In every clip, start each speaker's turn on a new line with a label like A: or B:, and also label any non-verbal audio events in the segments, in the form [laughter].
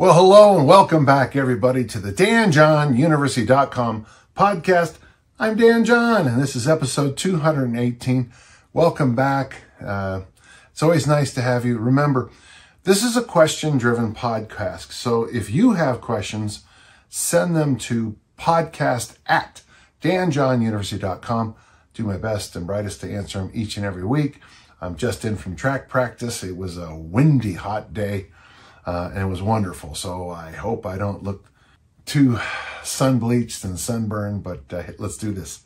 A: Well, hello and welcome back, everybody, to the DanJohnUniversity.com podcast. I'm Dan John, and this is episode 218. Welcome back. Uh, it's always nice to have you. Remember, this is a question driven podcast. So if you have questions, send them to podcast at danjohnuniversity.com. Do my best and brightest to answer them each and every week. I'm just in from track practice. It was a windy, hot day uh, and it was wonderful. So I hope I don't look too sun bleached and sunburned, but uh, let's do this.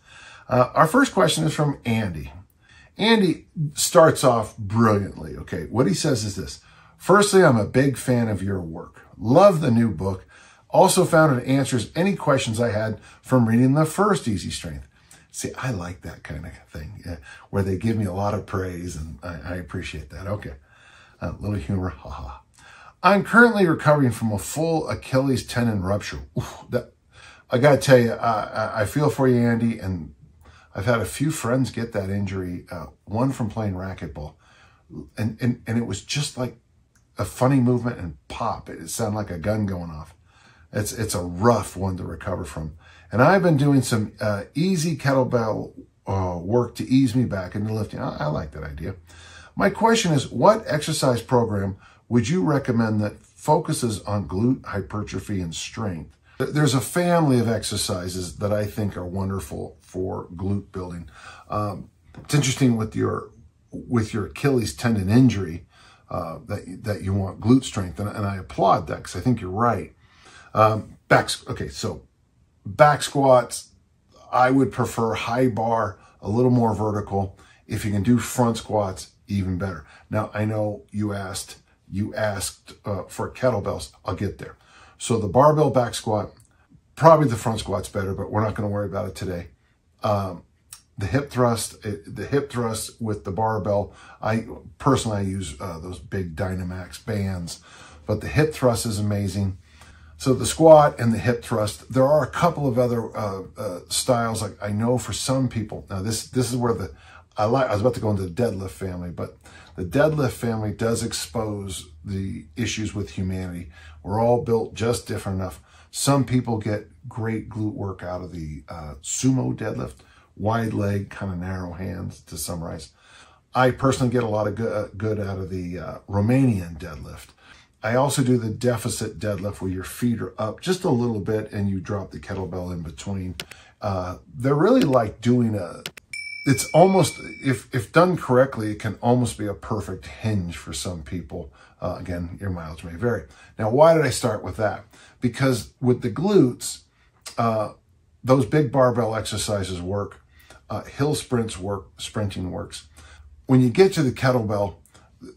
A: Uh, our first question is from Andy. Andy starts off brilliantly. Okay, what he says is this. Firstly, I'm a big fan of your work. Love the new book. Also found it answers any questions I had from reading the first Easy Strength. See, I like that kind of thing yeah, where they give me a lot of praise and I, I appreciate that. Okay. A little humor. Haha. I'm currently recovering from a full Achilles tendon rupture. Oof, that, I got to tell you, I, I, feel for you, Andy, and I've had a few friends get that injury, uh, one from playing racquetball. And, and, and it was just like a funny movement and pop. It, it sounded like a gun going off. It's, it's a rough one to recover from. And I've been doing some uh, easy kettlebell uh, work to ease me back into lifting. I, I like that idea. My question is, what exercise program would you recommend that focuses on glute hypertrophy and strength? There's a family of exercises that I think are wonderful for glute building. Um, it's interesting with your with your Achilles tendon injury uh, that that you want glute strength, and, and I applaud that because I think you're right. Um, back okay, so back squats, I would prefer high bar, a little more vertical. If you can do front squats, even better. Now I know you asked you asked uh, for kettlebells, I'll get there. So the barbell back squat, probably the front squat's better, but we're not going to worry about it today. Um, the hip thrust, the hip thrust with the barbell, I personally I use uh, those big Dynamax bands, but the hip thrust is amazing. So the squat and the hip thrust. There are a couple of other uh, uh, styles. Like I know for some people, now this this is where the I like. I was about to go into the deadlift family, but the deadlift family does expose the issues with humanity. We're all built just different enough. Some people get great glute work out of the uh, sumo deadlift, wide leg, kind of narrow hands to summarize. I personally get a lot of good, uh, good out of the uh, Romanian deadlift. I also do the deficit deadlift where your feet are up just a little bit and you drop the kettlebell in between. Uh, they're really like doing a it's almost if if done correctly, it can almost be a perfect hinge for some people. Uh, again, your mileage may vary. Now, why did I start with that? Because with the glutes, uh, those big barbell exercises work. Uh, hill sprints work. Sprinting works. When you get to the kettlebell,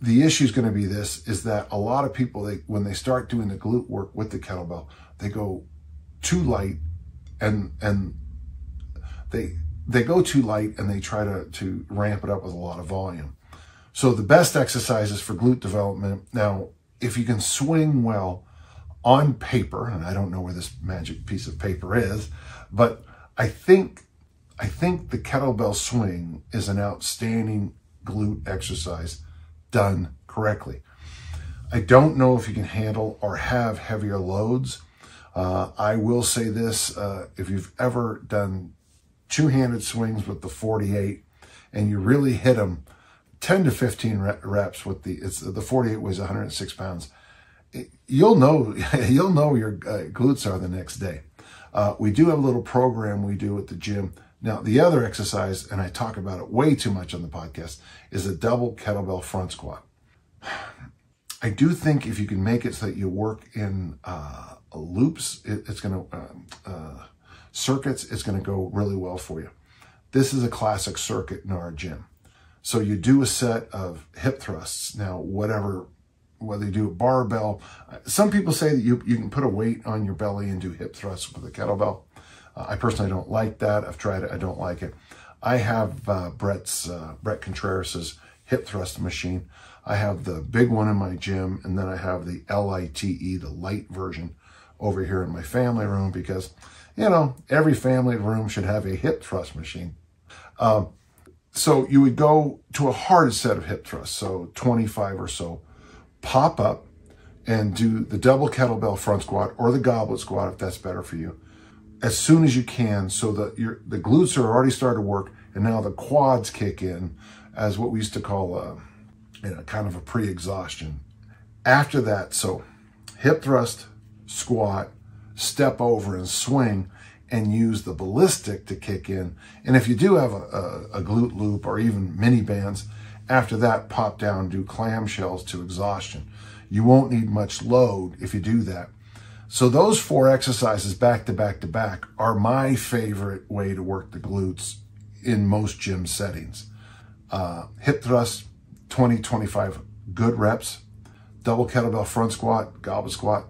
A: the issue is going to be this: is that a lot of people, they when they start doing the glute work with the kettlebell, they go too light, and and they they go too light and they try to, to ramp it up with a lot of volume. So the best exercises for glute development. Now, if you can swing well on paper, and I don't know where this magic piece of paper is, but I think, I think the kettlebell swing is an outstanding glute exercise done correctly. I don't know if you can handle or have heavier loads. Uh, I will say this, uh, if you've ever done two-handed swings with the 48 and you really hit them 10 to 15 reps with the it's the 48 weighs 106 pounds. You'll know [laughs] you'll know your uh, glutes are the next day. Uh, we do have a little program we do at the gym. Now the other exercise and i talk about it way too much on the podcast is a double kettlebell front squat. [sighs] I do think if you can make it so that you work in uh, loops it, it's going to um, uh, circuits is going to go really well for you. This is a classic circuit in our gym. So you do a set of hip thrusts. Now, whatever, whether you do a barbell, some people say that you, you can put a weight on your belly and do hip thrusts with a kettlebell. Uh, I personally don't like that. I've tried it. I don't like it. I have uh, Bret's, uh, Bret Contreras's hip thrust machine. I have the big one in my gym, and then I have the LITE, the light version, over here in my family room because you know, every family room should have a hip thrust machine. Um, so you would go to a hard set of hip thrusts, so 25 or so, pop up, and do the double kettlebell front squat or the goblet squat if that's better for you as soon as you can so that your the glutes are already started to work and now the quads kick in as what we used to call a, you know, kind of a pre-exhaustion. After that, so hip thrust, squat, step over and swing and use the ballistic to kick in. And if you do have a, a, a glute loop or even mini bands, after that, pop down, do clamshells to exhaustion. You won't need much load if you do that. So those four exercises back to back to back are my favorite way to work the glutes in most gym settings. Uh, hip thrust, 20, 25 good reps. Double kettlebell front squat, goblet squat,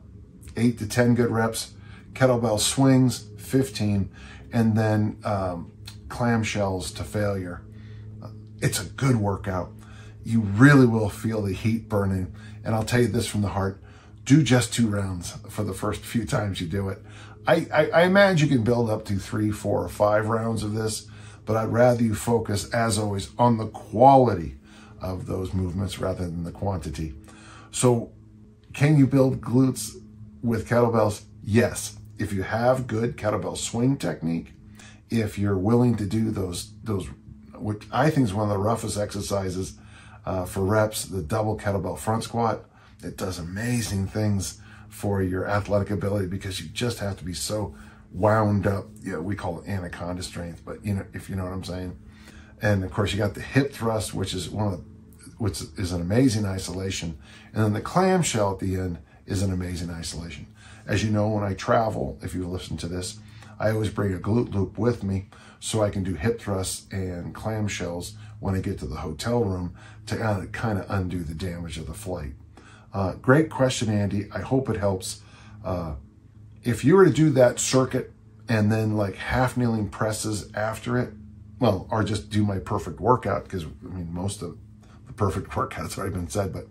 A: eight to 10 good reps. Kettlebell swings, 15. And then um, clamshells to failure. It's a good workout. You really will feel the heat burning. And I'll tell you this from the heart do just two rounds for the first few times you do it. I, I, I, imagine you can build up to three, four, or five rounds of this, but I'd rather you focus, as always, on the quality of those movements rather than the quantity. So, can you build glutes with kettlebells? Yes. If you have good kettlebell swing technique, if you're willing to do those, those, which I think is one of the roughest exercises uh, for reps, the double kettlebell front squat, it does amazing things for your athletic ability because you just have to be so wound up. You know, we call it anaconda strength, but you know, if you know what I'm saying. And of course, you got the hip thrust, which is one of the, which is an amazing isolation. And then the clamshell at the end is an amazing isolation. As you know, when I travel, if you listen to this, I always bring a glute loop with me so I can do hip thrusts and clamshells when I get to the hotel room to kind of undo the damage of the flight. Uh, great question, Andy. I hope it helps. Uh, if you were to do that circuit and then like half kneeling presses after it, well, or just do my perfect workout, because I mean, most of the perfect [laughs] workouts already been said, but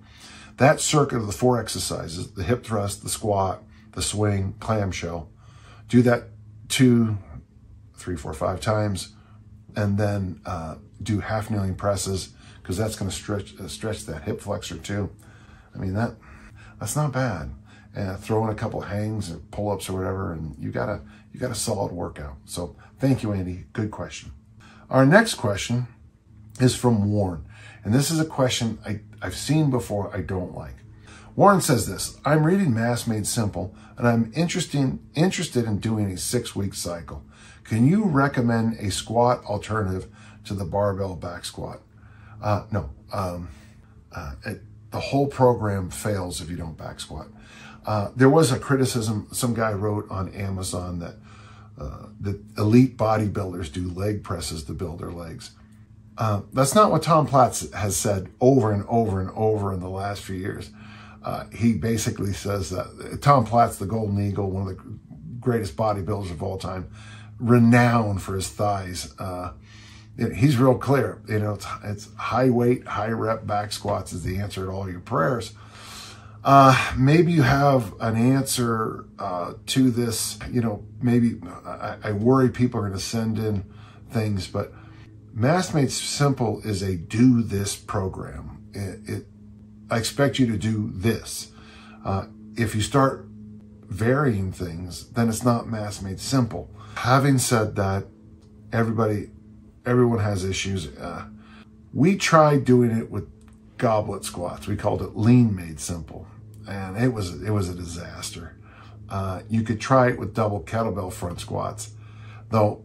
A: that circuit of the four exercises, the hip thrust, the squat, the swing, clamshell, do that two, three, four, five times, and then uh, do half kneeling presses, because that's going to stretch, uh, stretch that hip flexor too. I mean, that that's not bad. And throw in a couple hangs and pull-ups or whatever, and you got a you got a solid workout. So thank you, Andy. Good question. Our next question is from Warren. And this is a question I, I've seen before I don't like. Warren says this, I'm reading Mass Made Simple and I'm interested, interested in doing a six week cycle. Can you recommend a squat alternative to the barbell back squat? Uh, no, um, uh, it, the whole program fails if you don't back squat. Uh, there was a criticism some guy wrote on Amazon that uh, that elite bodybuilders do leg presses to build their legs. Uh, that's not what Tom Platz has said over and over and over in the last few years. Uh, he basically says that Tom Platz, the Golden Eagle, one of the greatest bodybuilders of all time, renowned for his thighs. Uh, he's real clear. You know, it's, it's, high weight, high rep back squats is the answer to all your prayers. Uh, maybe you have an answer uh, to this. You know, maybe I, I worry people are going to send in things, but Mass Made Simple is a do this program. It, it I expect you to do this. Uh, if you start varying things, then it's not Mass Made Simple. Having said that, everybody everyone has issues. Uh, we tried doing it with goblet squats. We called it lean made simple, and it was it was a disaster. Uh, you could try it with double kettlebell front squats, though.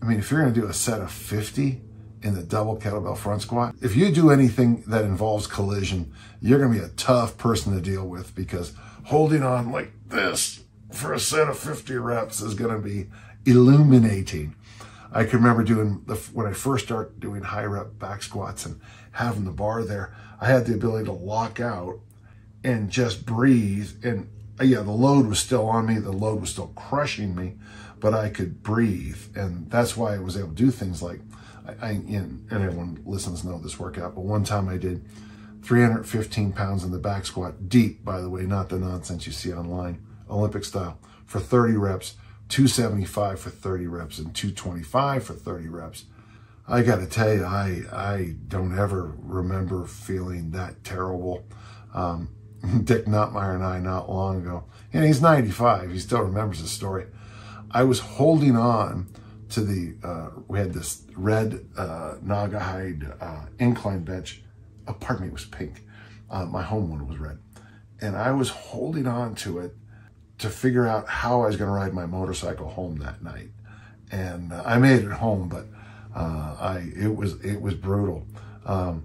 A: I mean, if you're going to do a set of 50 in the double kettlebell front squat, if you do anything that involves collision, you're going to be a tough person to deal with because holding on like this for a set of 50 reps is going to be illuminating. I can remember doing the, when I first started doing high rep back squats and having the bar there, I had the ability to lock out and just breathe. And uh, yeah, the load was still on me. The load was still crushing me, but I could breathe. And that's why I was able to do things like, I, I and everyone listens know this workout, but one time I did 315 pounds in the back squat, deep, by the way, not the nonsense you see online, Olympic style, for 30 reps 275 for 30 reps and 225 for 30 reps. I got to tell you, I, I don't ever remember feeling that terrible. Um, [laughs] Dick Notmeyer and I not long ago. And he's 95. He still remembers the story. I was holding on to the, uh, we had this red uh, hide uh, incline bench. Oh, pardon me, it was pink. Uh, my home one was red. And I was holding on to it to figure out how I was going to ride my motorcycle home that night. And uh, I made it home, but uh, I it was it was brutal. Um,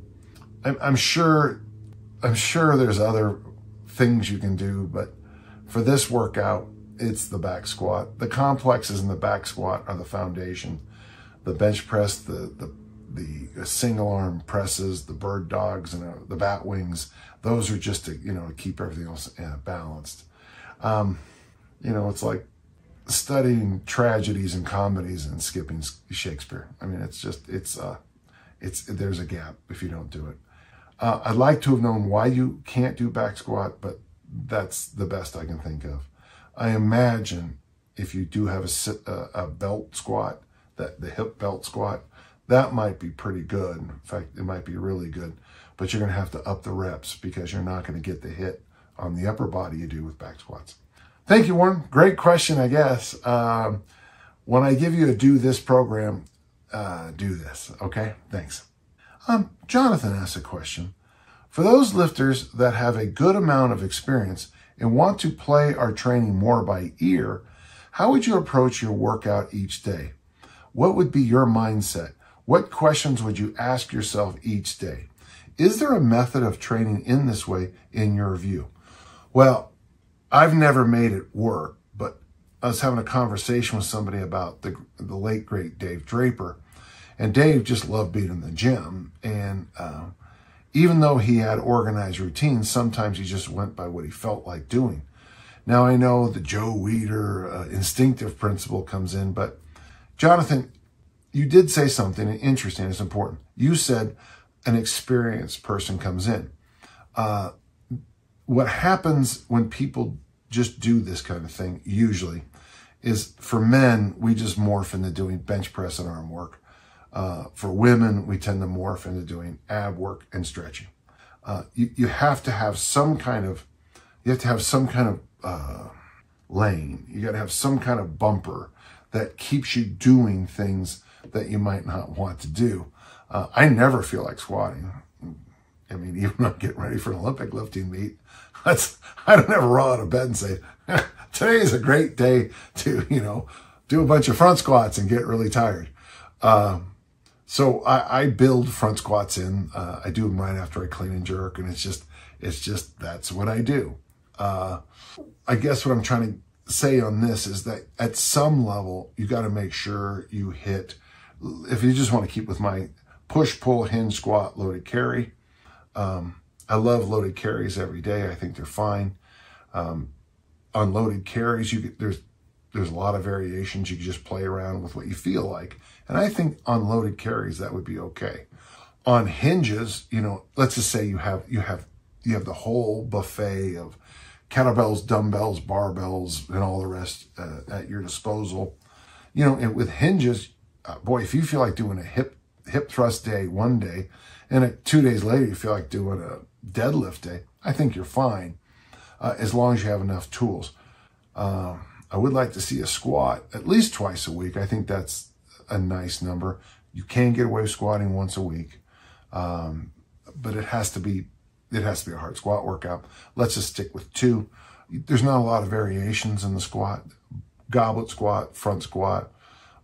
A: I'm, I'm sure I'm sure there's other things you can do, but for this workout, it's the back squat. The complexes in the back squat are the foundation. The bench press, the the the single arm presses, the bird dogs, and the bat wings. Those are just to you know keep everything else uh, balanced. Um, you know, it's like studying tragedies and comedies and skipping Shakespeare. I mean, it's just it's uh, it's there's a gap if you don't do it. Uh, I'd like to have known why you can't do back squat, but that's the best I can think of. I imagine if you do have a, a, a belt squat, that the hip belt squat, that might be pretty good. In fact, it might be really good, but you're going to have to up the reps because you're not going to get the hit on the upper body you do with back squats. Thank you, Warren. Great question, I guess. Um, when I give you a do this program, uh, do this. Okay, thanks. Um, Jonathan asked a question. For those lifters that have a good amount of experience and want to play our training more by ear, how would you approach your workout each day? What would be your mindset? What questions would you ask yourself each day? Is there a method of training in this way in your view? Well, I've never made it work, but I was having a conversation with somebody about the, the late, great Dave Draper. And Dave just loved being in the gym. And uh, even though he had organized routines, sometimes he just went by what he felt like doing. Now I know the Joe Weider uh, instinctive principle comes in, but Jonathan, you did say something interesting. It's important. You said an experienced person comes in. Uh, what happens when people just do this kind of thing, usually, is for men, we just morph into doing bench press and arm work. Uh, for women, we tend to morph into doing ab work and stretching. Uh, you, you have to have some kind of, you have to have some kind of uh, lane. You got to have some kind of bumper that keeps you doing things that you might not want to do. Uh, I never feel like squatting. I mean, [laughs] even when I'm getting ready for an Olympic lifting meet, that's, I don't ever roll out of bed and say, [laughs] today is a great day to, you know, do a bunch of front squats and get really tired. Um, so I, I, build front squats in. Uh, I do them right after I clean and jerk, and it's just, it's just that's what I do. Uh, I guess what I'm trying to say on this is that at some level you got to make sure you hit. If you just want to keep with my push, pull, hinge, squat, loaded carry, um, I love loaded carries every day. I think they're fine. Um, unloaded carries, you there's there's a lot of variations. You can just play around with what you feel like. And I think unloaded carries that would be okay. On hinges, you know, let's just say you have you have you have the whole buffet of kettlebells, dumbbells, barbells, and all the rest uh, at your disposal. You know, with hinges, uh, boy, if you feel like doing a hip hip thrust day one day, and two days later you feel like doing a deadlift day, I think you're fine uh, as long as you have enough tools. Um, I would like to see a squat at least twice a week. I think that's a nice number. You can get away with squatting once a week, um, but it has to be it has to be a hard squat workout. Let's just stick with two. There's not a lot of variations in the squat. Goblet squat, front squat,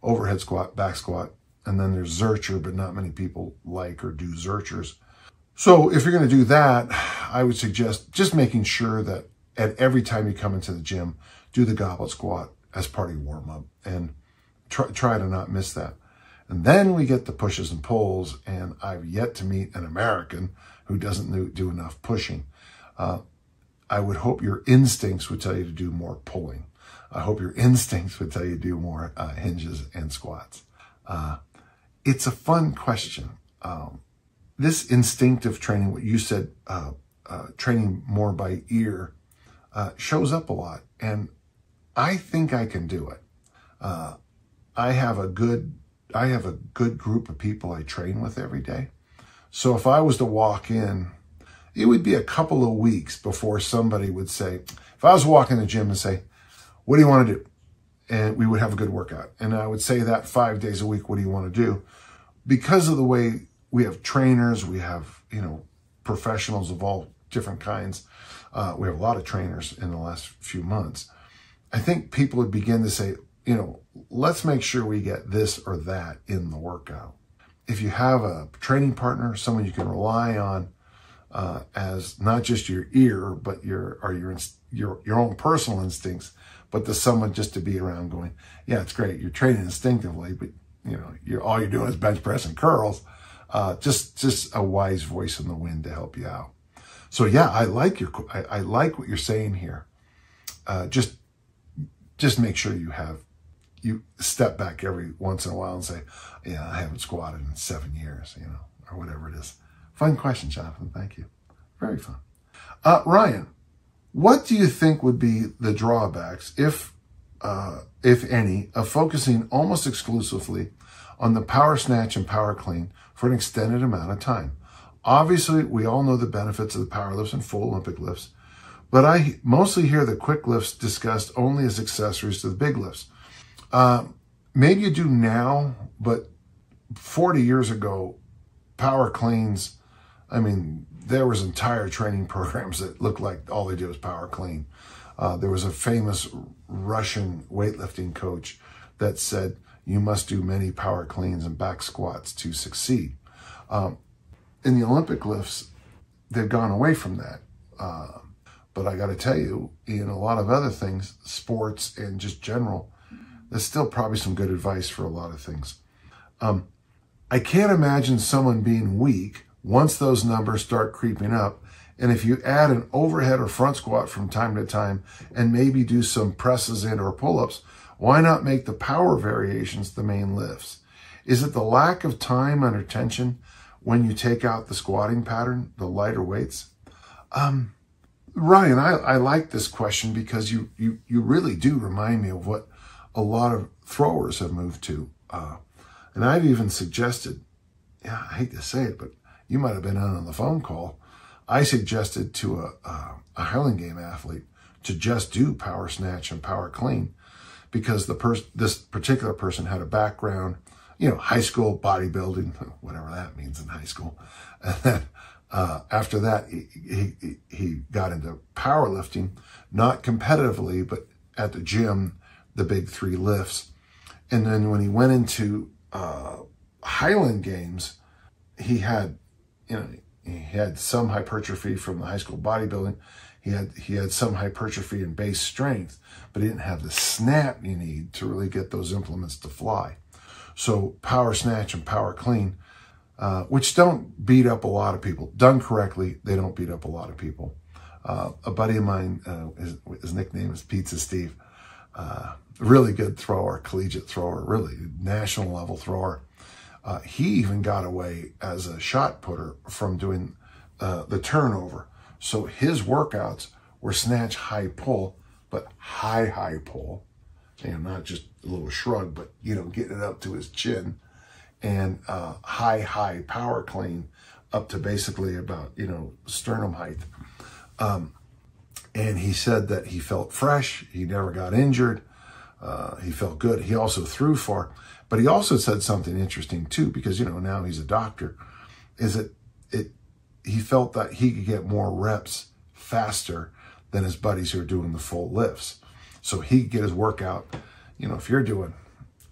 A: overhead squat, back squat, and then there's Zercher, but not many people like or do Zerchers. So if you're going to do that, I would suggest just making sure that at every time you come into the gym, do the goblet squat as part of your warm up and try, try to not miss that. And then we get the pushes and pulls, and I've yet to meet an American who doesn't do enough pushing. Uh, I would hope your instincts would tell you to do more pulling. I hope your instincts would tell you to do more uh, hinges and squats. Uh, it's a fun question. Um, this instinctive training, what you said, uh, uh, training more by ear, uh, shows up a lot. And I think I can do it. I have a good, I have a good group of people I train with every day. So if I was to walk in it would be a couple of weeks before somebody would say, if I was walking the gym and say, what do you want to do? And we would have a good workout. And I would say that five days a week, what do you want to do? Because of the way we have trainers, we have, you know, professionals of all different kinds. Uh, we have a lot of trainers in the last few months. I think people would begin to say, you know, let's make sure we get this or that in the workout. If you have a training partner, someone you can rely on uh, as not just your ear, but your or your your your own personal instincts, but to someone just to be around, going, yeah, it's great. You're training instinctively, but you know, you're all you're doing is bench press and curls. Uh, just just a wise voice in the wind to help you out. So yeah, I like your I, I like what you're saying here. Uh, just just make sure you have you step back every once in a while and say, yeah, I haven't squatted in seven years, you know, or whatever it is. Fun question, Jonathan. Thank you. Very fun. Uh, Ryan, what do you think would be the drawbacks, if, uh, if any, of focusing almost exclusively on the power snatch and power clean for an extended amount of time? Obviously, we all know the benefits of the power lifts and full Olympic lifts, but I mostly hear the quick lifts discussed only as accessories to the big lifts. Uh, maybe you do now, but 40 years ago, power cleans, I mean, there was entire training [laughs] programs that looked like all they did was power clean. Uh, there was a famous Russian weightlifting coach that said, you must do many power cleans and back squats to succeed. Um, in the Olympic lifts, they've gone away from that. Uh, but I got to tell you, in a lot of other things, sports and just general, there's still probably some good advice for a lot of things. Um, I can't imagine someone being weak once those numbers start creeping up. And if you add an overhead or front squat from time to time and maybe do some presses and or pull-ups, why not make the power variations the main lifts? Is it the lack of time under tension when you take out the squatting pattern, the lighter weights? Um, Ryan, I, I like this question because you, you, you really do remind me of what a lot of throwers have moved to. Uh, and I've even suggested, yeah, I hate to say it, but you might have been on the phone call. I suggested to a, a, a Highland Game athlete to just do power snatch and power clean because the person, this particular person had a background, you know, high school bodybuilding, [laughs] whatever that means in high school. [laughs] And then uh, after that, he, he, he got into powerlifting, not competitively, but at the gym, the big three lifts. And then when he went into uh, Highland Games, he had, you know, he had some hypertrophy from the high school bodybuilding. He had he had some hypertrophy and base strength, but he didn't have the snap you need to really get those implements to fly. So power snatch and power clean uh, which don't beat up a lot of people. Done correctly, they don't beat up a lot of people. Uh, a buddy of mine, uh, his, his, nickname is Pizza Steve, uh, really good thrower, collegiate thrower, really national level thrower. Uh, he even got away as a shot putter from doing uh, the turnover. So his workouts were snatch, high pull, but high, high pull. And not just a little shrug, but, you know, getting it up to his chin and uh, high, high power clean up to basically about, you know, sternum height. Um, and he said that he felt fresh. He never got injured. Uh, he felt good. He also threw far. But he also said something interesting too, because, you know, now he's a doctor, is that it, he felt that he could get more reps faster than his buddies who are doing the full lifts. So he could get his workout. You know, if you're doing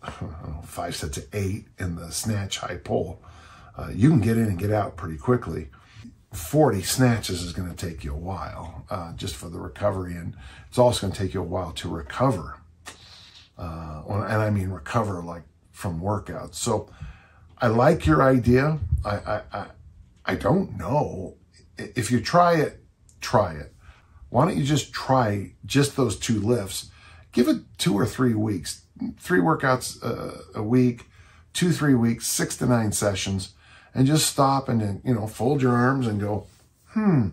A: [laughs] know, five sets of eight in the snatch high pull, uh, you can get in and get out pretty quickly. 40 snatches is going to take you a while uh, just for the recovery. And it's also going to take you a while to recover. Uh, and I mean recover like from workouts. So I like your idea. I, I, I, I don't know. If you try it, try it. Why don't you just try just those two lifts? Give it two or three weeks three workouts uh, a week, two, three weeks, six to nine sessions, and just stop and then, you know, fold your arms and go, hmm,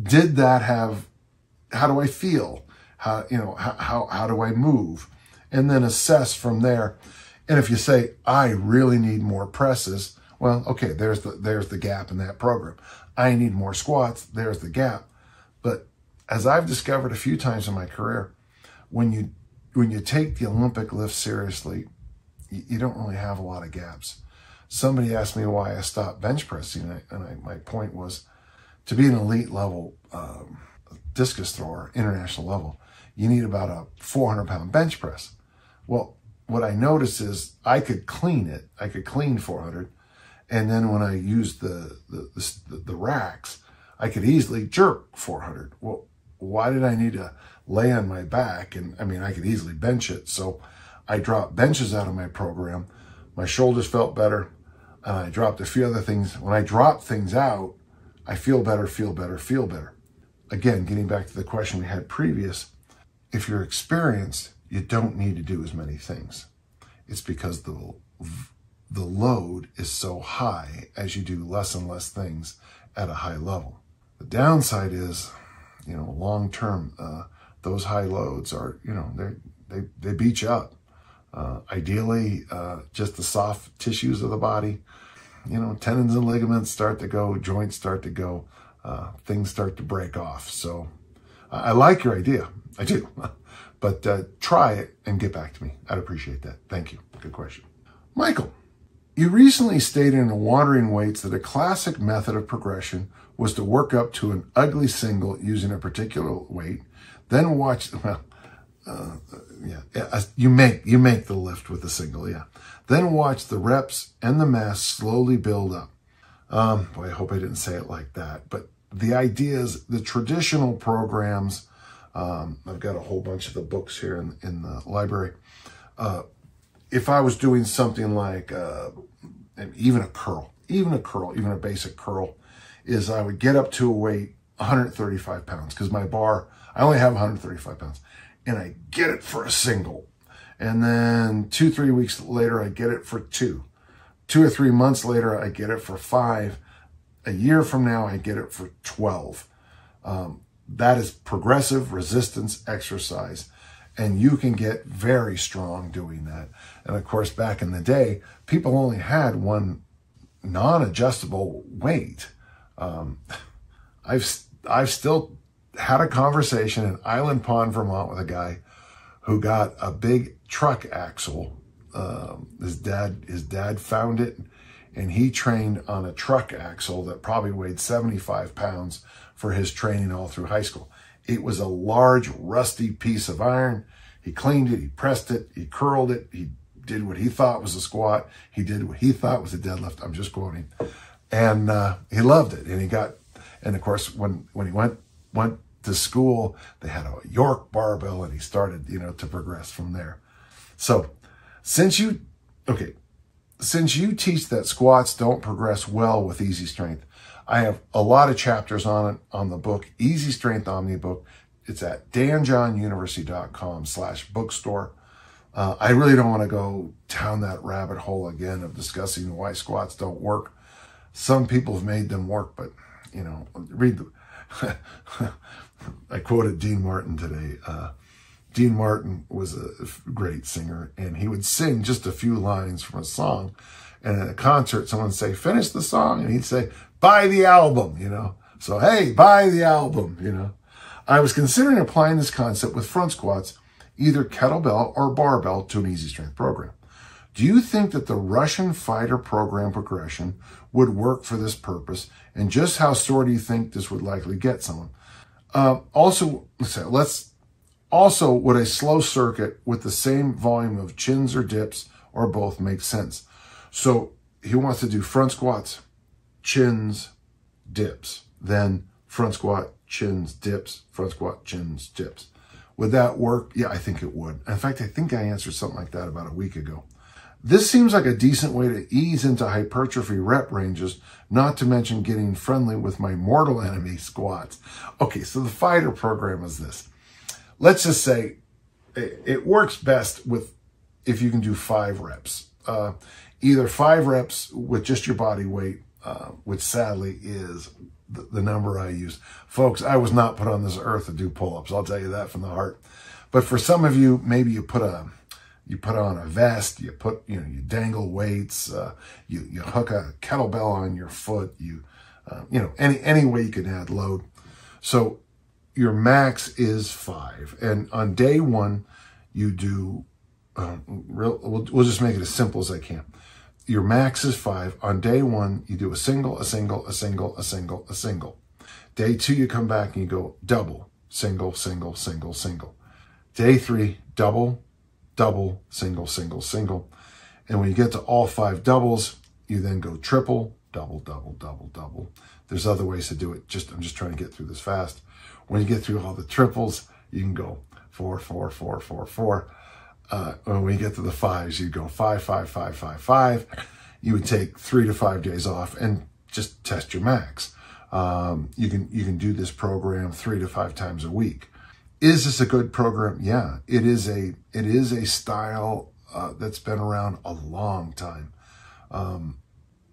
A: did that have, how do I feel? How, you know, how, how, how do I move? And then assess from there. And if you say, I really need more presses, well, okay, there's the, there's the gap in that program. I need more squats. There's the gap. But as I've discovered a few times in my career, when you when you take the Olympic lift seriously, you, you don't really have a lot of gaps. Somebody asked me why I stopped bench pressing, and I, and I, my point was to be an elite level um, discus thrower, international level, you need about a 400 pound bench press. Well, what I noticed is I could clean it. I could clean 400. And then when I used the, the, the, the racks, I could easily jerk 400. Well, why did I need to lay on my back? And I mean, I could easily bench it. So I dropped benches out of my program. My shoulders felt better. And I dropped a few other things. When I drop things out, I feel better, feel better, feel better. Again, getting back to the question we had previous, if you're experienced, you don't need to do as many things. It's because the, the load is so high as you do less and less things at a high level. The downside is, you know, long term, uh, those high loads are, you know, they they they beat you up. Uh, ideally, uh, just the soft tissues of the body, you know, tendons and ligaments start to go, joints start to go, uh, things start to break off. So I like your idea. I do. [laughs] but uh, try it and get back to me. I'd appreciate that. Thank you. Good question. Michael, you recently stated in Wandering Weights that a classic method of progression was to work up to an ugly single using a particular weight, then watch, [laughs] well, uh, yeah, uh, you make, you make the lift with the single, yeah. Then watch the reps and the mass slowly build up. Um, boy, I hope I didn't say it like that, but the idea is the traditional programs, um, I've got a whole bunch of the books here in, in the library. Uh, if I was doing something like uh, even a curl, even a curl, even a basic curl, is I would get up to a weight 135 pounds because my bar, I only have 135 pounds, and I get it for a single. And then two, three weeks later, I get it for two. Two or three months later, I get it for five. A year from now, I get it for 12. Um, that is progressive resistance exercise. And you can get very strong doing that. And of course, back in the day, people only had one non-adjustable weight. Um, [laughs] I've, I've still had a conversation in Island Pond, Vermont with a guy who got a big truck axle. Um, his dad, his dad found it and he trained on a truck axle that probably weighed 75 pounds for his training all through high school. It was a large, rusty piece of iron. He cleaned it, he pressed it, he curled it, he did what he thought was a squat, he did what he thought was a deadlift. I'm just quoting. And uh, he loved it. And he got, and of course, when, when he went, went to school, they had a York barbell and he started, you know, to progress from there. So since you, okay, since you teach that squats don't progress well with easy strength, I have a lot of chapters on it on the book, Easy Strength Omnibook. It's at danjohnuniversity.com slash bookstore. Uh, I really don't want to go down that rabbit hole again of discussing why squats don't work. Some people have made them work, but you know, read the, [laughs] I quoted Dean Martin today. Uh, Dean Martin was a great singer and he would sing just a few lines from a song. And at a concert, someone would say, finish the song. And he'd say, buy the album, you know. So, hey, buy the album, you know. I was considering applying this concept with front squats, either kettlebell or barbell to an easy strength program. Do you think that the Russian fighter program progression would work for this purpose? And just how sore do you think this would likely get someone? Uh, also, let's, let's also, would a slow circuit with the same volume of chins or dips or both make sense? So he wants to do front squats, chins, dips, then front squat, chins, dips, front squat, chins, dips. Would that work? Yeah, I think it would. In fact, I think I answered something like that about a week ago. This seems like a decent way to ease into hypertrophy rep ranges, not to mention getting friendly with my mortal enemy squats. Okay, so the fighter program is this. Let's just say it works best with if you can do five reps. Uh, either five reps with just your body weight uh, which sadly is the, the, number I use. Folks, I was not put on this earth to do pull-ups. I'll tell you that from the heart. But for some of you, maybe you put a you put on a vest, you put, you know, you dangle weights, uh, you, you hook a kettlebell on your foot, you uh, you know, any, any way you can add load. So your max is five. And on day one, you do, um, real, we'll, we'll just make it as simple as I can. Your max is five. On day one, you do a single, a single, a single, a single, a single. Day two, you come back and you go double, single, single, single, single. Day three, double, double, single, single, single. And when you get to all five doubles, you then go triple, double, double, double, double. There's other ways to do it. Just I'm just trying to get through this fast. When you get through all the triples, you can go four, four, four, four, four. Uh, when you get to the fives, you go five, five, five, five, five. You would take three to five days off and just test your max. Um, you can you can do this program three to five times a week. Is this a good program? Yeah, it is a it is a style uh, that's been around a long time. Um,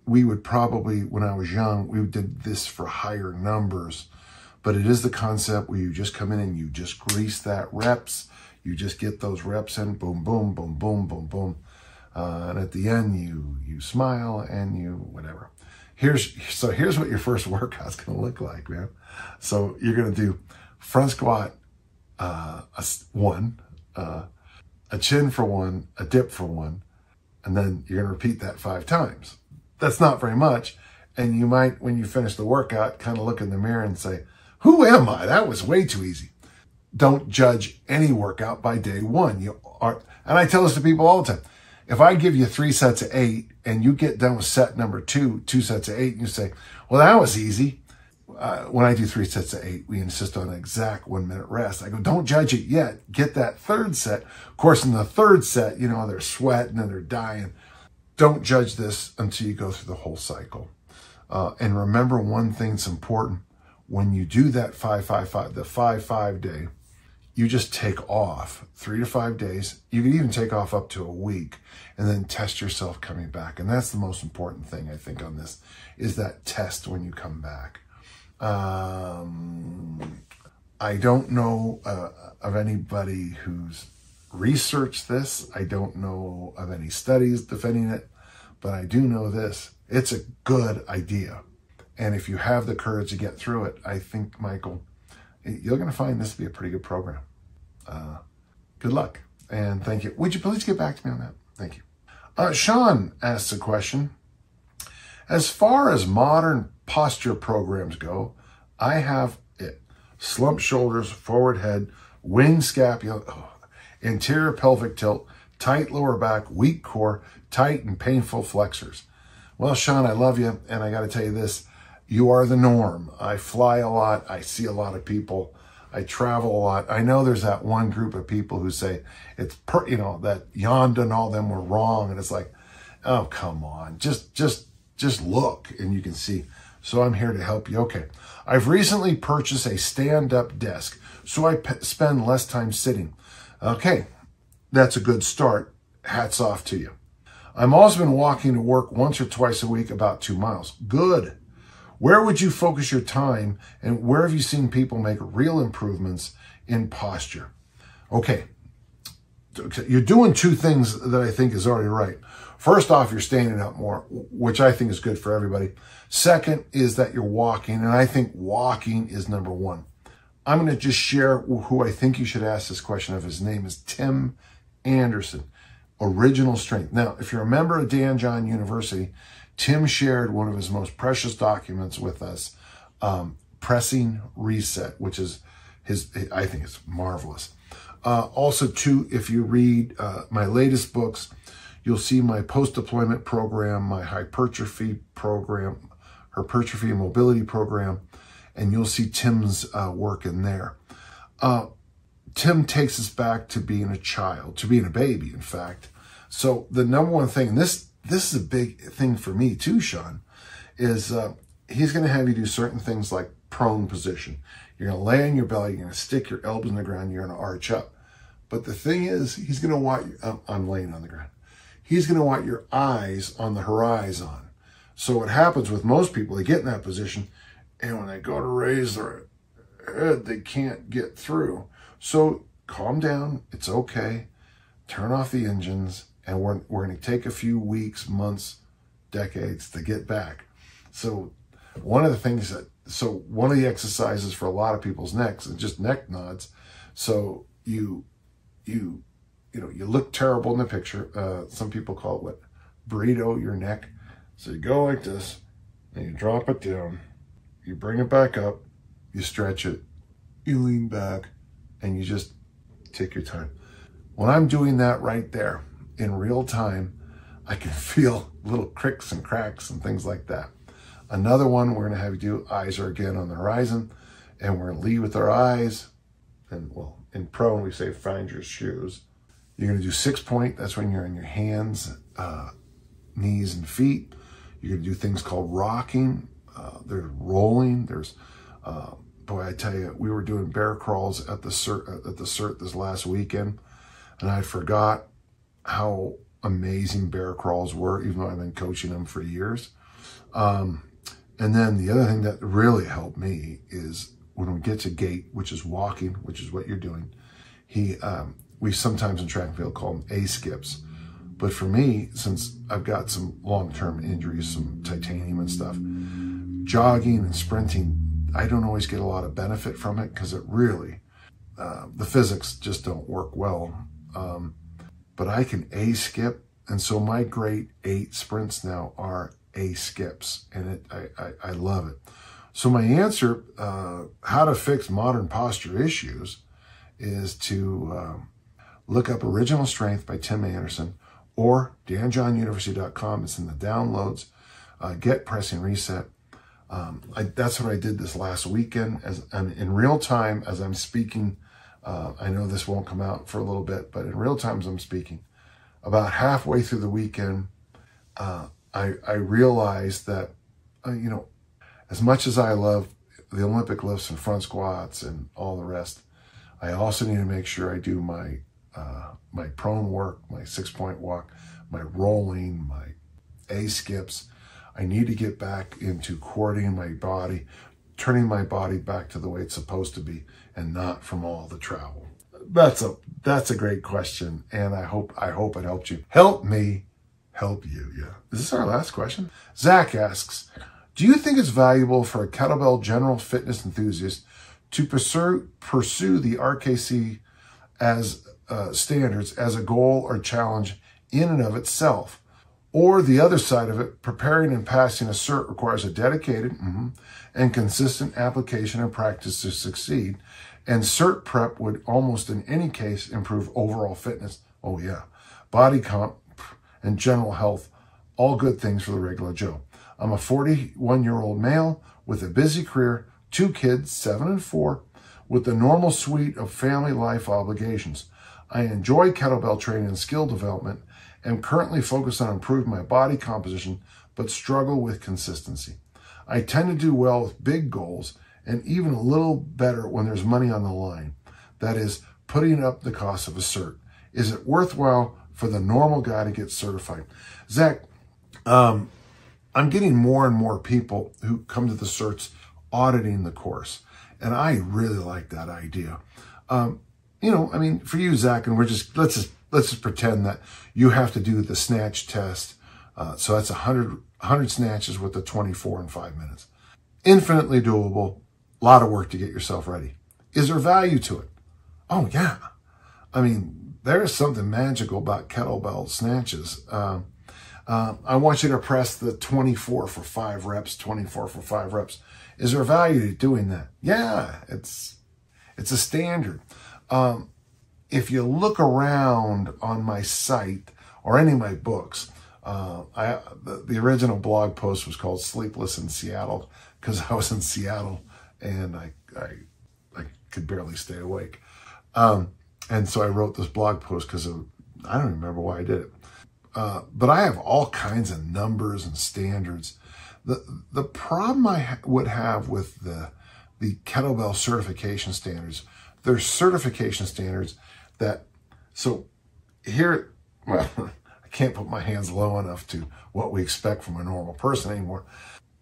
A: we would probably, when I was young, we did this for higher numbers, but it is the concept where you just come in and you just grease that reps. You just get those reps in, boom, boom, boom, boom, boom, boom. Uh, and at the end, you you smile and you whatever here's so here's what your first [laughs] workout's to look like, man. So you're going to do front squat, uh, a, one, uh, a chin for one, a dip for one, and then you're to repeat that five times. That's not very much. And you might, when you finish the workout, kind of look in the mirror and say, who am I? That was way too easy. Don't judge any workout by day one. You are, and I tell this to people all the time. If I give you three sets of eight and you get done with set number two, two sets of eight, and you say, well, that was easy. Uh, when I do three sets of eight, we insist on an exact one minute rest. I go, don't judge it yet. Get that third set. Of course, in the third set, you know, they're sweating and they're dying. Don't judge this until you go through the whole cycle. Uh, and remember one thing that's important. When you do that five, five, five, the five, five day, you just take off three to five days. You can even take off up to a week and then test yourself coming back. And that's the most important thing, I think, on this is that test when you come back. Um, I don't know uh, of anybody who's researched this. I don't know of any studies defending it, but I do know this. It's a good idea. And if you have the courage to get through it, I think, Michael, you're going to find this to be a pretty good program. Uh, good luck and thank you. Would you please get back to me on that? Thank you. Uh, Sean asks a question. As far as modern posture programs go, I have it. Slump shoulders, forward head, wing scapula, oh, anterior pelvic tilt, tight lower back, weak core, tight and painful flexors. Well, Sean, I love you. And I got to tell you this you are the norm. I fly a lot. I see a lot of people. I travel a lot. I know there's that one group of people who say it's per, you know, that Janda and all them were wrong. And it's like, oh, come on. Just, just, just look and you can see. So I'm here to help you. Okay. I've recently purchased a stand-up desk, so I spend less time sitting. Okay. That's a good start. Hats off to you. I'm also been walking to work once or twice a week, about two miles. Good. Where would you focus your time and where have you seen people make real improvements in posture? Okay, you're doing two things that I think is already right. First off, you're standing up more, which I think is good for everybody. Second is that you're walking, and I think walking is number one. I'm going to just share who I think you should ask this question of. His name is Tim Anderson, Original Strength. Now, if you're a member of Dan John University, Tim shared one of his most precious documents with us, um, Pressing Reset, which is his, I think it's marvelous. Uh, also, too, if you read uh, my latest books, you'll see my post-deployment program, my hypertrophy program, hypertrophy and mobility program, and you'll see Tim's uh, work in there. Uh, Tim takes us back to being a child, to being a baby, in fact. So the number one thing, this this is a big thing for me too, Sean, is uh, he's going to have you do certain things like prone position. You're going to lay on your belly, you're going to stick your elbows in the ground, you're going to arch up. But the thing is, he's going to want you, um, I'm laying on the ground. He's going to want your eyes on the horizon. So what happens with most people, they get in that position, and when they go to raise their head, they can't get through. So calm down. It's okay. Turn off the engines and we're, we're going to take a few weeks, months, decades to get back. So one of the things that, so one of the exercises for a lot of people's necks is just neck nods. So you, you, you know, you look terrible in the picture. Uh, some people call it what? Burrito your neck. So you go like this and you drop it down. You bring it back up. You stretch it. You lean back and you just take your time. When I'm doing that right there in real time, I can [laughs] feel little cricks and cracks and things like that. Another one we're going to have you do, eyes are again on the horizon, and we're to lead with our eyes. And well, in prone, we say find your shoes. You're going to do six point. That's when you're on your hands, uh, knees, and feet. You're to do things called rocking. Uh, there's rolling. There's, uh, boy, I tell you, we were doing bear crawls at the CERT, at the CERT this last weekend, and I forgot how amazing bear crawls were, even though I've been coaching them for years. Um, and then the other thing that really helped me is when we get to gait, which is walking, which is what you're doing. He, um, we sometimes in track and field call them A skips. But for me, since I've got some long-term injuries, some titanium and stuff, jogging and sprinting, I don't always get a lot of benefit from it because it really, uh, the physics just don't work well. Um, but I can A skip. And so my great eight sprints now are A skips and it, I, I, I love it. So my answer, uh, how to fix modern posture issues is to um, look up Original Strength by Tim Anderson or danjohnuniversity.com. It's in the downloads. Uh, get pressing reset. Um, I, that's what I did this last weekend as and in real time as I'm speaking uh, I know this won't come out for a little bit, but in real time as I'm speaking, about halfway through the weekend, uh, I, I realized that, uh, you know, as much as I love the Olympic lifts and front squats and all the rest, I also need to make sure I do my uh, my prone work, my six point walk, my rolling, my A skips. I need to get back into coordinating my body, turning my body back to the way it's supposed to be and not from all the travel? That's a that's a great question, and I hope I hope it helped you. Help me help you. Yeah. Is this our last question? Zach asks, do you think it's valuable for a kettlebell general fitness enthusiast to pursue pursue the RKC as uh, standards as a goal or challenge in and of itself? Or the other side of it, preparing and passing a cert requires a dedicated mm-hmm, and consistent application and practice to succeed. And cert prep would almost in any case improve overall fitness. Oh yeah. Body comp and general health, all good things for the regular Joe. I'm a 41 year old male with a busy career, two kids, seven and four, with the normal suite of family life obligations. I enjoy kettlebell training and skill development am currently focused on improving my body composition, but struggle with consistency. I tend to do well with big goals and even a little better when there's money on the line. That is, putting up the cost of a cert. Is it worthwhile for the normal guy to get certified? Zach, um, I'm getting more and more people who come to the certs auditing the course. And I really like that idea. Um, you know, I mean, for you, Zach, and we're just, let's just let's just pretend that you have to do the snatch test. Uh, so that's 100, 100 snatches with the 24 in five minutes. Infinitely doable. A lot of work to get yourself ready. Is there value to it? Oh, yeah. I mean, there's something magical about kettlebell snatches. Uh, uh, I want you to press the 24 for five reps, 24 for five reps. Is there value to doing that? Yeah, it's, it's a standard. Um, if you look around on my site or any of my books, uh, I, the, the, original blog post was called Sleepless in Seattle because I was in Seattle and I, I, I could barely stay awake. Um, and so I wrote this blog post because I don't remember why I did it. Uh, but I have all kinds of numbers and standards. The, the problem I ha would have with the, the kettlebell certification standards, there's certification standards that, so here, well, [laughs] I can't put my hands low enough to what we expect from a normal person anymore.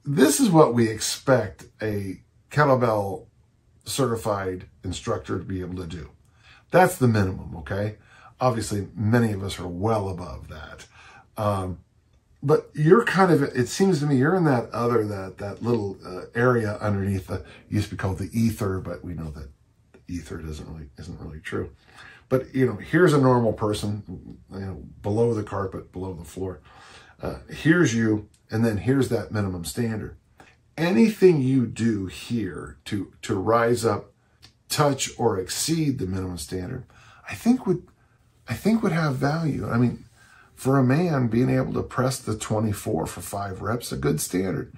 A: This is what we expect a kettlebell certified instructor to be able to do. That's the minimum, okay? Obviously, many of us are well above that. Um, but you're kind of, it seems to me, you're in that other, that, that little uh, area underneath the, used to be called the ether, but we know that ether doesn't really, isn't really true. But, you know, here's a normal person, you know, below the carpet, below the floor. Uh, here's you, and then here's that minimum standard. Anything you do here to, to rise up, touch, or exceed the minimum standard, I think would, I think would have value. I mean, for a man, being able to press the 24 for five reps, a good standard.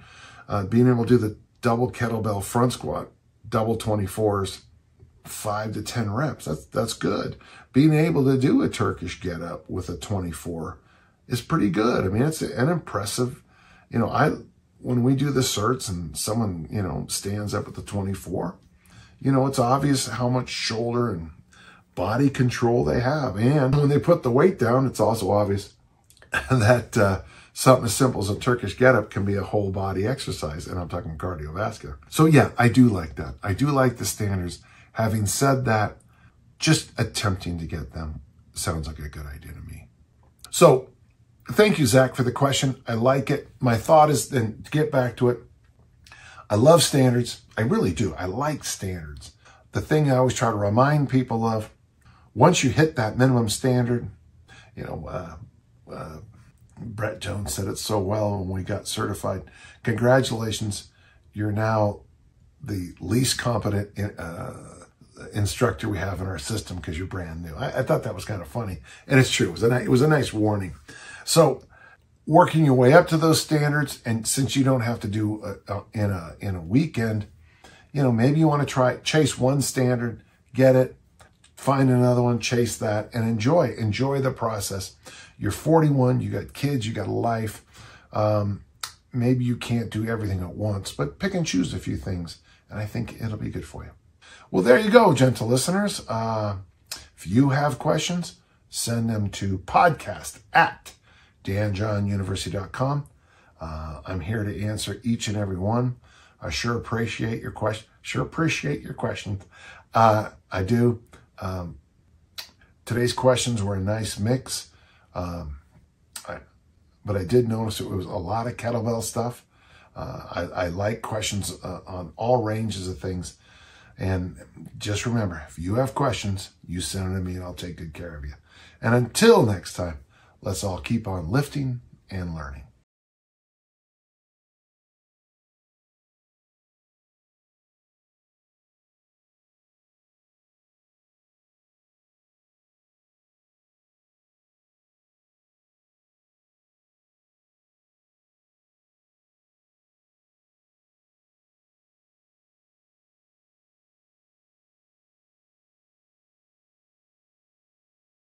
A: Uh, being able to do the double kettlebell front squat, double 24s, five to 10 reps. That's, that's good. Being able to do a Turkish get up with a 24 is pretty good. I mean, it's an impressive, you know, I, when we do the certs and someone, you know, stands up at the 24, you know, it's obvious how much shoulder and body control they have. And when they put the weight down, it's also obvious [laughs] that uh, something as simple as a Turkish getup can be a whole body exercise. And I'm talking cardiovascular. So yeah, I do like that. I do like the standards. Having said that, just attempting to get them sounds like a good idea to me. So thank you, Zach, for the question. I like it. My thought is then to get back to it. I love standards. I really do. I like standards. The thing I always try to remind people of once you hit that minimum standard, you know, uh, uh, Brett Jones said it so well when we got certified. Congratulations, you're now the least competent uh, instructor we have in our system because you're brand new. I, I, thought that was kind of funny, and it's true. It was a it was a nice warning. So, working your way up to those standards, and since you don't have to do a, a, in a in a weekend, you know maybe you want to try chase one standard, get it, find another one, chase that, and enjoy. Enjoy the process. You're 41, you got kids, you got a life. Um, maybe you can't do everything at once, but pick and choose a few things, and I think it'll be good for you. Well, there you go, gentle listeners. Uh, if you have questions, send them to podcast at danjohnuniversity.com. Uh, I'm here to answer each and every one. I sure appreciate your question. Sure appreciate your questions. Uh, I do. Um, today's questions were a nice mix. Um, I, but I did notice it was a lot of kettlebell stuff. Uh, I, I, like questions uh, on all ranges of things. And just remember, if you have questions, you send them to me and I'll take good care of you. And until next time, let's all keep on lifting and learning.